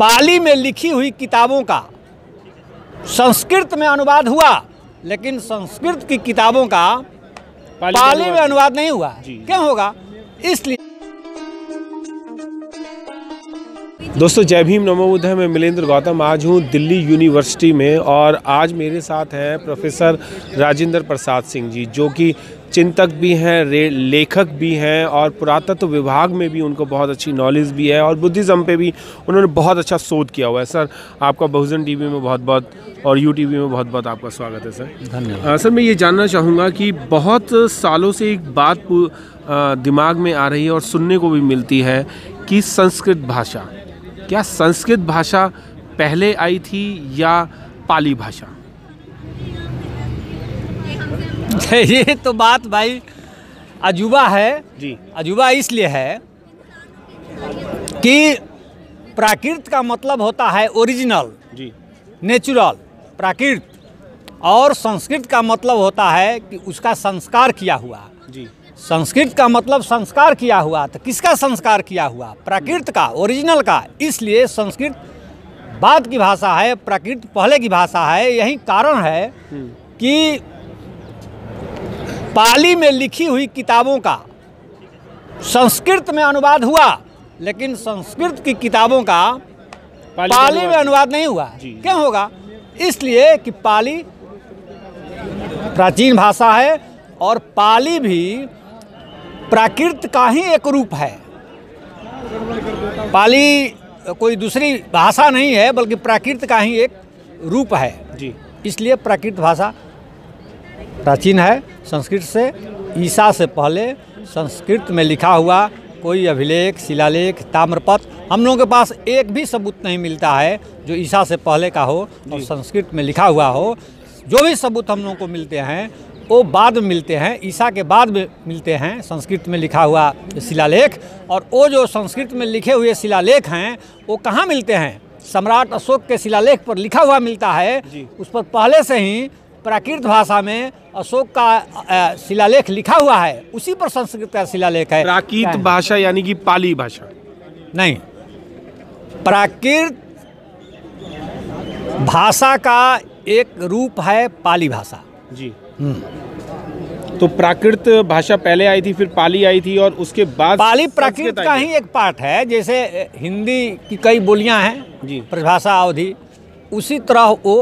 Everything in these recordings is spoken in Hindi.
पाली में लिखी हुई किताबों का संस्कृत में अनुवाद हुआ लेकिन संस्कृत की किताबों का पाली पाली में अनुवाद नहीं हुआ। क्यों होगा? इसलिए दोस्तों जय भीम नमो बुद्ध मैं मिलेंद्र गौतम आज हूँ दिल्ली यूनिवर्सिटी में और आज मेरे साथ हैं प्रोफेसर राजेंद्र प्रसाद सिंह जी जो कि चिंतक भी हैं लेखक भी हैं और पुरातत्व विभाग में भी उनको बहुत अच्छी नॉलेज भी है और बुद्धिज़्म पे भी उन्होंने बहुत अच्छा शोध किया हुआ है। सर आपका बहुजन टीवी में बहुत बहुत और यू टीवी में बहुत बहुत आपका स्वागत है सर। धन्यवाद। सर मैं ये जानना चाहूँगा कि बहुत सालों से एक बात दिमाग में आ रही है और सुनने को भी मिलती है कि संस्कृत भाषा क्या संस्कृत भाषा पहले आई थी या पाली भाषा? ये तो बात भाई अजूबा है। जी। अजूबा इसलिए है कि प्राकृत का मतलब होता है ओरिजिनल जी। नेचुरल प्राकृत। और संस्कृत का मतलब होता है कि उसका संस्कार किया हुआ। जी। संस्कृत का मतलब संस्कार किया हुआ तो किसका संस्कार किया हुआ? प्राकृत का ओरिजिनल का। इसलिए संस्कृत बाद की भाषा है प्राकृत पहले की भाषा है। यही कारण है कि पाली में लिखी हुई किताबों का संस्कृत में अनुवाद हुआ लेकिन संस्कृत की किताबों का पाली पाली में अनुवाद। नहीं हुआ। क्यों होगा? इसलिए कि पाली प्राचीन भाषा है और पाली भी प्राकृत का ही एक रूप है। पाली कोई दूसरी भाषा नहीं है बल्कि प्राकृत का ही एक रूप है। जी। इसलिए प्राकृत भाषा प्राचीन है। संस्कृत से ईसा से पहले संस्कृत में लिखा हुआ कोई अभिलेख शिलालेख ताम्रपत्र हम लोगों के पास एक भी सबूत नहीं मिलता है जो ईसा से पहले का हो और संस्कृत में लिखा हुआ हो। जो भी सबूत हम लोगों को मिलते हैं वो बाद में मिलते हैं ईसा के बाद में मिलते हैं संस्कृत में लिखा हुआ शिलालेख। और वो जो संस्कृत में लिखे हुए शिलालेख हैं वो कहाँ मिलते हैं? सम्राट अशोक के शिलालेख पर लिखा हुआ मिलता है। उस पर पहले से ही प्राकृत भाषा में अशोक का शिलालेख लिखा हुआ है। उसी पर संस्कृत का शिलालेख है। प्राकृत भाषा यानी कि पाली भाषा। नहीं। प्राकृत भाषा का एक रूप है पाली भाषा। जी। तो प्राकृत भाषा पहले आई थी फिर पाली आई थी और उसके बाद पाली प्राकृत का ही एक पार्ट है जैसे हिंदी की कई बोलियाँ हैं जी। परिभाषा अवधि उसी तरह वो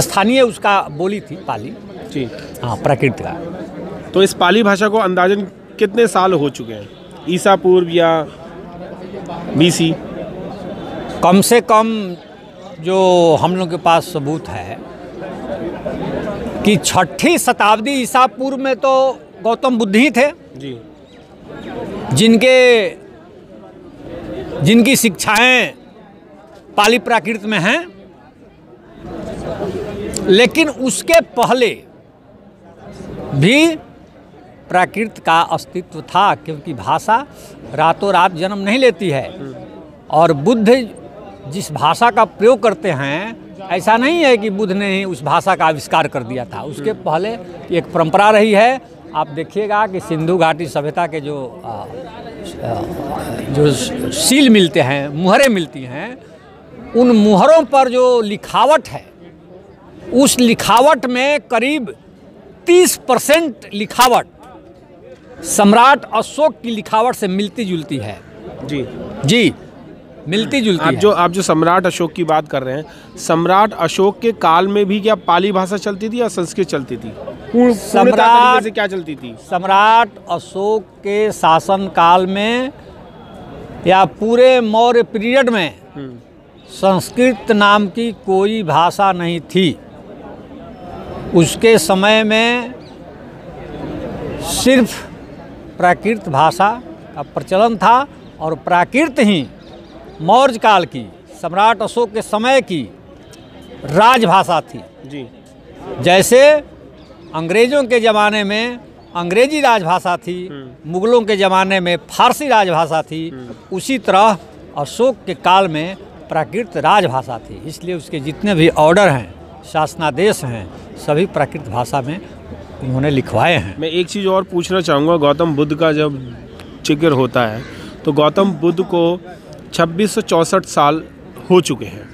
स्थानीय उसका बोली थी पाली। जी। हाँ प्राकृत का। तो इस पाली भाषा को अंदाजन कितने साल हो चुके हैं? ईसा पूर्व या बीसी कम से कम जो हम लोग के पास सबूत है कि छठी शताब्दी ईसा पूर्व में तो गौतम बुद्ध ही थे। जी। जिनके जिनकी शिक्षाएँ पाली प्राकृत में हैं। लेकिन उसके पहले भी प्राकृत का अस्तित्व था क्योंकि भाषा रातों रात जन्म नहीं लेती है। और बुद्ध जिस भाषा का प्रयोग करते हैं ऐसा नहीं है कि बुद्ध ने ही उस भाषा का आविष्कार कर दिया था। उसके पहले एक परंपरा रही है। आप देखिएगा कि सिंधु घाटी सभ्यता के जो आ, जो सील मिलते हैं मुहरें मिलती हैं उन मुहरों पर जो लिखावट है उस लिखावट में करीब 30 परसेंट लिखावट सम्राट अशोक की लिखावट से मिलती जुलती है। जी। जी। मिलती जुलती आप जो आप जो सम्राट अशोक की बात कर रहे हैं सम्राट अशोक के काल में भी क्या पाली भाषा चलती थी या संस्कृत चलती थी? सम्राट- से क्या चलती थी? सम्राट अशोक के शासन काल में या पूरे मौर्य पीरियड में हम्म, संस्कृत नाम की कोई भाषा नहीं थी। उसके समय में सिर्फ़ प्राकृत भाषा का प्रचलन था और प्राकृत ही मौर्य काल की सम्राट अशोक के समय की राजभाषा थी। जी। जैसे अंग्रेज़ों के ज़माने में अंग्रेज़ी राजभाषा थी मुगलों के ज़माने में फारसी राजभाषा थी उसी तरह अशोक के काल में प्राकृत राजभाषा थी। इसलिए उसके जितने भी ऑर्डर हैं शासनादेश हैं सभी प्राकृत भाषा में उन्होंने लिखवाए हैं। मैं एक चीज़ और पूछना चाहूँगा गौतम बुद्ध का जब ज़िक्र होता है तो गौतम बुद्ध को छब्बीस साल हो चुके हैं।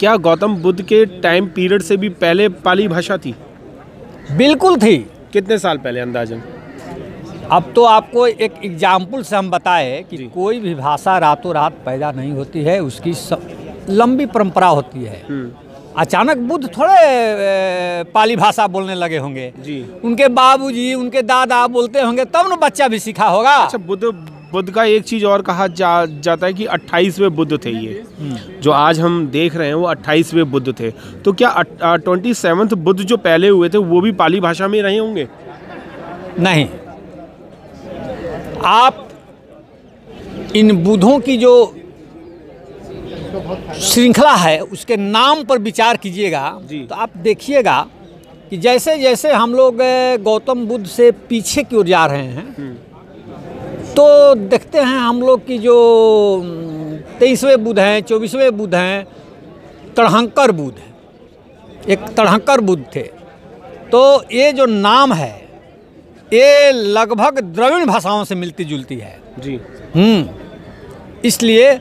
क्या गौतम बुद्ध के टाइम पीरियड से भी पहले पाली भाषा थी? बिल्कुल थी। कितने साल पहले अंदाजन? अब तो आपको एक एग्ज़ाम्पल से हम बताएँ कि कोई भी भाषा रातों रात पैदा नहीं होती है उसकी लंबी परंपरा होती है। अचानक बुद्ध थोड़े पाली भाषा बोलने लगे होंगे। जी। उनके बाबूजी उनके दादा बोलते होंगे तब ना बच्चा भी सीखा होगा। अच्छा बुद्ध बुद्ध का एक चीज़ और कहा जा जाता है कि 28वें बुद्ध थे ये। जो आज हम देख रहे हैं वो 28वें बुद्ध थे। तो क्या ट्वेंटी सेवन्थ बुद्ध जो पहले हुए थे वो भी पाली भाषा में रहे होंगे? नहीं। आप इन बुद्धों की जो श्रृंखला है उसके नाम पर विचार कीजिएगा तो आप देखिएगा कि जैसे जैसे हम लोग गौतम बुद्ध से पीछे की ओर जा रहे हैं तो देखते हैं हम लोग की जो तेईसवें बुद्ध हैं चौबीसवें बुद्ध हैं तड़हंकर बुद्ध हैं। एक तड़हंकर बुद्ध थे। तो ये जो नाम है ये लगभग द्रविड़ भाषाओं से मिलती जुलती है। जी। हम्म। इसलिए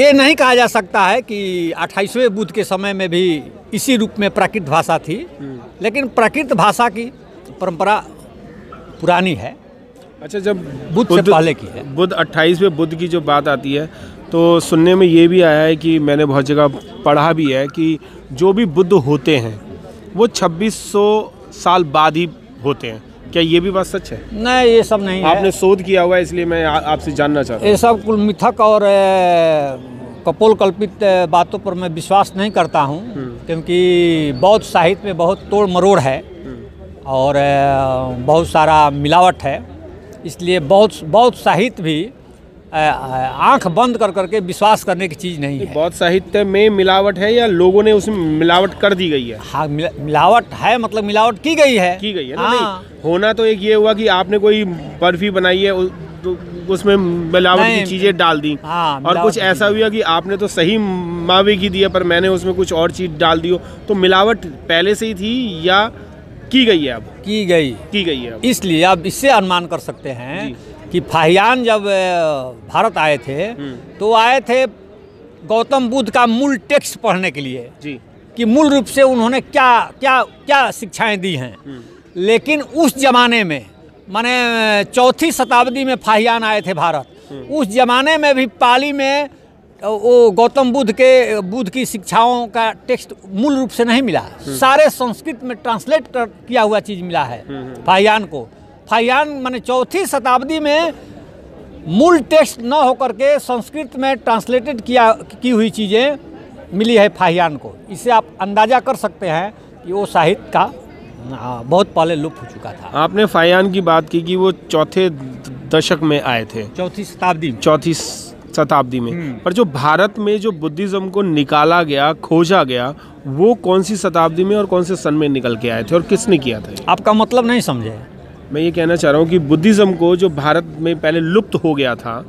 ये नहीं कहा जा सकता है कि 28वें बुद्ध के समय में भी इसी रूप में प्राकृत भाषा थी। लेकिन प्राकृत भाषा की परंपरा पुरानी है। अच्छा जब बुद्ध से पहले की है। बुद्ध 28वें बुद्ध की जो बात आती है तो सुनने में ये भी आया है कि मैंने बहुत जगह पढ़ा भी है कि जो भी बुद्ध होते हैं वो 2600 साल बाद ही होते हैं। क्या ये भी बात सच है? नहीं ये सब नहीं आपने शोध किया हुआ है इसलिए मैं आपसे जानना चाहता हूँ। ये सब कुल मिथक और कपोल कल्पित बातों पर मैं विश्वास नहीं करता हूँ क्योंकि बौद्ध साहित्य में बहुत तोड़ मरोड़ है और बहुत सारा मिलावट है। इसलिए बहुत बहुत साहित्य भी आँख बंद कर करके विश्वास करने की चीज़ नहीं है। बौद्ध साहित्य में मिलावट है या लोगों ने उसमें मिलावट कर दी गई है? हाँ मिला- मिलावट है मतलब मिलावट की गई है। की गई है ना हाँ। नहीं? होना तो एक ये हुआ कि आपने कोई बर्फ़ी बनाई है तो उसमें मिलावट की चीज़ें डाल दी। हाँ, और कुछ ऐसा हुआ कि आपने तो सही मावे की दिया पर मैंने उसमें कुछ और चीज़ डाल दी हो। तो मिलावट पहले से ही थी या की गई है अब? की गई। की गई है इसलिए आप इससे अनुमान कर सकते हैं कि फाहियान जब भारत आए थे हम्म। तो आए थे गौतम बुद्ध का मूल टेक्स्ट पढ़ने के लिए जी। कि मूल रूप से उन्होंने क्या क्या क्या शिक्षाएँ दी हैं। लेकिन उस जमाने में माने चौथी शताब्दी में फाहियान आए थे भारत उस जमाने में भी पाली में वो गौतम बुद्ध के बुद्ध की शिक्षाओं का टेक्स्ट मूल रूप से नहीं मिला। सारे संस्कृत में ट्रांसलेट कर किया हुआ चीज़ मिला है फाहियान को। फाहियान माने चौथी शताब्दी में मूल टेक्स्ट न होकर के संस्कृत में ट्रांसलेटेड किया की हुई चीज़ें मिली है फाहियान को। इससे आप अंदाज़ा कर सकते हैं कि वो साहित्य का बहुत पहले लुप्त हो चुका था। आपने फायान की बात की कि वो चौथे दशक में आए थे। चौथी शताब्दी चौथी स- शताब्दी में। हम्म। पर जो भारत में जो बुद्धिज्म को निकाला गया खोजा गया वो कौन सी शताब्दी में और कौन से सन में निकल के आए थे और किसने किया था आपका मतलब नहीं समझे। मैं ये कहना चाह रहा हूँ कि बुद्धिज्म को जो भारत में पहले लुप्त हो गया था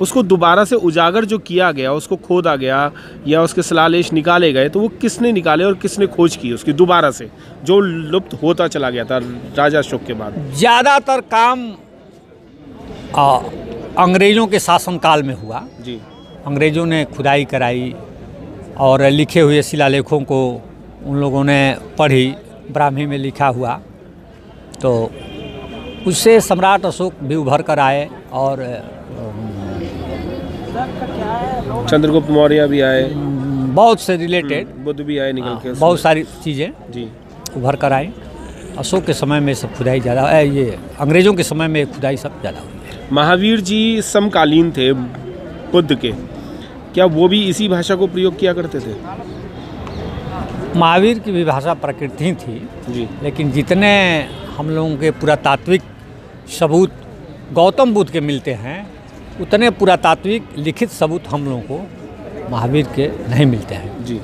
उसको दोबारा से उजागर जो किया गया उसको खोदा गया या उसके शिलालेश निकाले गए तो वो किसने निकाले और किसने खोज की उसकी दोबारा से? जो लुप्त होता चला गया था राजा अशोक के बाद। ज़्यादातर काम आ, अंग्रेज़ों के शासनकाल में हुआ। जी। अंग्रेज़ों ने खुदाई कराई और लिखे हुए शिलालेखों को उन लोगों ने पढ़ी ब्राह्मी में लिखा हुआ। तो उससे सम्राट अशोक भी उभर कर आए और चंद्रगुप्त मौर्य भी आए। बहुत से रिलेटेड बुद्ध भी आए निकल के बहुत सारी चीज़ें जी। उभर कर आई अशोक के समय में सब खुदाई ज़्यादा ये अंग्रेज़ों के समय में खुदाई सब ज़्यादा हुई। है महावीर जी समकालीन थे बुद्ध के। क्या वो भी इसी भाषा को प्रयोग किया करते थे? महावीर की भी भाषा प्रकृति थी जी। लेकिन जितने हम लोगों के पुरातात्विक सबूत गौतम बुद्ध के मिलते हैं उतने पुरातात्विक लिखित सबूत हम लोगों को महावीर के नहीं मिलते हैं। जी।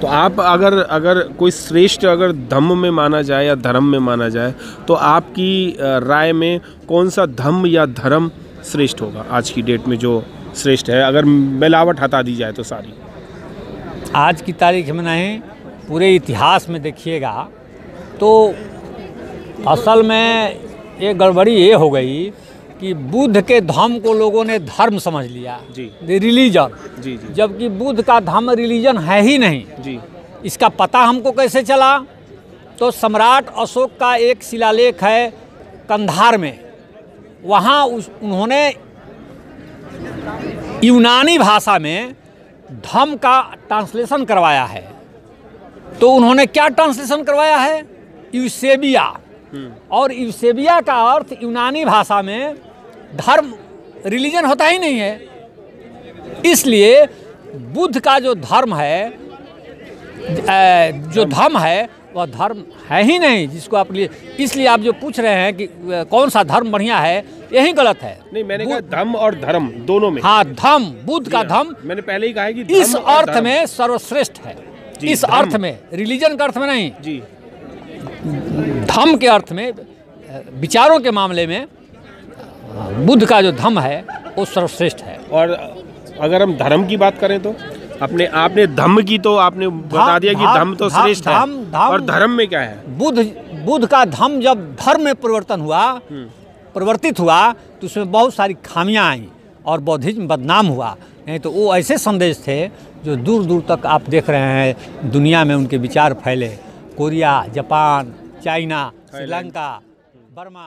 तो आप अगर अगर कोई श्रेष्ठ अगर धम्म में माना जाए या धर्म में माना जाए तो आपकी राय में कौन सा धम्म या धर्म श्रेष्ठ होगा आज की डेट में जो श्रेष्ठ है? अगर मिलावट हटा दी जाए तो सारी। आज की तारीख में नहीं, पूरे इतिहास में देखिएगा तो असल में ये गड़बड़ी ये हो गई कि बुद्ध के धर्म को लोगों ने धर्म समझ लिया। जी। रिलीजन जी जी। जबकि बुद्ध का धर्म रिलीजन है ही नहीं। जी। इसका पता हमको कैसे चला? तो सम्राट अशोक का एक शिलालेख है कंधार में। वहाँ उस उन्होंने यूनानी भाषा में धम का ट्रांसलेशन करवाया है। तो उन्होंने क्या ट्रांसलेशन करवाया है? यूसेबिया। और यूसेबिया का अर्थ यूनानी भाषा में धर्म रिलीजन होता ही नहीं है। इसलिए बुद्ध का जो धर्म है जो धर्म है वह धर्म है ही नहीं जिसको आप लिए इसलिए आप जो पूछ रहे हैं कि कौन सा धर्म बढ़िया है यही गलत है। नहीं मैंने कहा धम्म और धर्म दोनों में। हाँ धर्म बुद्ध का धर्म मैंने पहले ही कहा है कि इस अर्थ में सर्वश्रेष्ठ है। इस अर्थ में रिलीजन के अर्थ में नहीं। जी। धम्म के अर्थ में विचारों के मामले में बुद्ध का जो धम्म है वो सर्वश्रेष्ठ है। और अगर हम धर्म की बात करें तो अपने आपने धम्म की तो आपने बता दिया कि धम- धम्म तो श्रेष्ठ है। धम- धम- और धर्म में क्या है? बुद्ध बुद्ध का धम्म जब धर्म में परिवर्तन हुआ परिवर्तित हुआ तो उसमें बहुत सारी खामियाँ आई और बौद्धिज्म बदनाम हुआ। नहीं तो वो ऐसे संदेश थे जो दूर दूर तक आप देख रहे हैं दुनिया में उनके विचार फैले। Korea Japan China Sri Lanka Burma